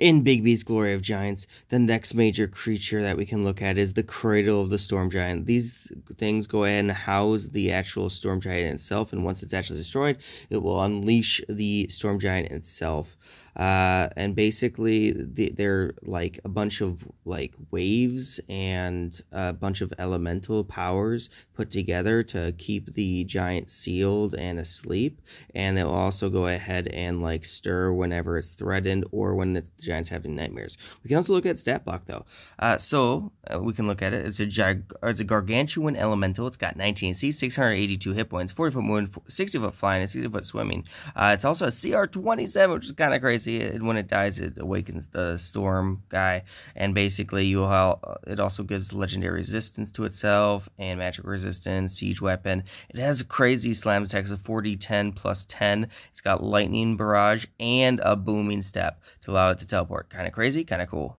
In Bigby's Glory of Giants, the next major creature that we can look at is the Cradle of the Storm Giant. These things go ahead and house the actual Storm Giant itself, and once it's actually destroyed, it will unleash the Storm Giant itself. Uh, and basically, the, they're like a bunch of like waves and a bunch of elemental powers put together to keep the giant sealed and asleep. And it will also go ahead and like stir whenever it's threatened or when the giant's having nightmares. We can also look at stat block though. Uh, so uh, we can look at it. It's a gig- it's a gargantuan elemental. It's got 19 C, 682 hit points, 40 foot moving, 60 foot flying, and 60 foot swimming. Uh, it's also a CR 27, which is kind of crazy. And when it dies, it awakens the storm guy, and basically you have, it also gives legendary resistance to itself and magic resistance, siege weapon. It has a crazy slam attacks of 40, 10 plus 10. It's got lightning barrage and a booming step to allow it to teleport. Kind of crazy, kind of cool.